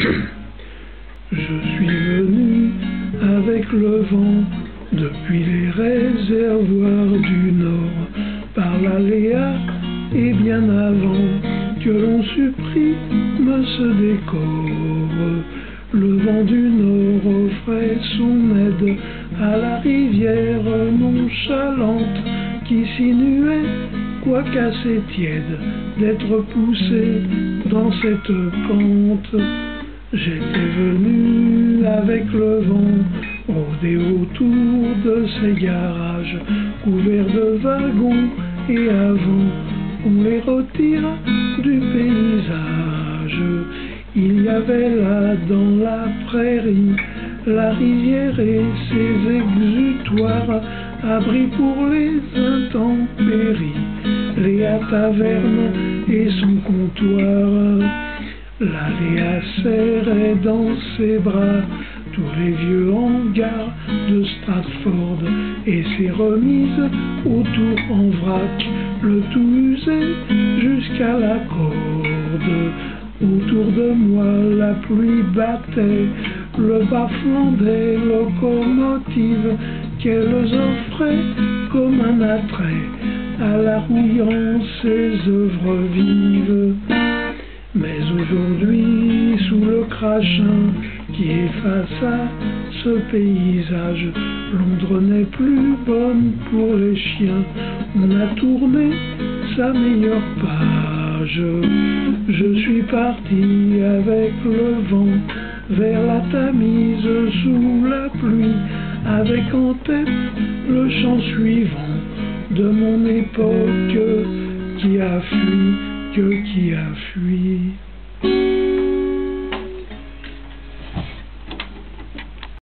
Je suis venu avec le vent depuis les réservoirs du Nord, par l'aléa et bien avant que l'on supprime ce décor. Le vent du Nord offrait son aide à la rivière nonchalante qui sinuait, quoique assez tiède, d'être poussée dans cette pente. J'étais venu avec le vent, rôder autour de ces garages, couverts de wagons et avant on les retire du paysage. Il y avait là dans la prairie la rivière et ses exutoires, abri pour les intempéries, Léa Taverne et son comptoir. L'Aléa serrait dans ses bras tous les vieux hangars de Stratford et ses remises autour en vrac, le tout usé jusqu'à la corde. Autour de moi la pluie battait, le bas des locomotives qu'elles offraient comme un attrait à la rouillant ses œuvres vives. Qui efface ce paysage, Londres n'est plus bonne pour les chiens. On a tourné sa meilleure page. Je suis parti avec le vent vers la Tamise sous la pluie, avec en tête le chant suivant de mon époque qui a fui que qui a fui.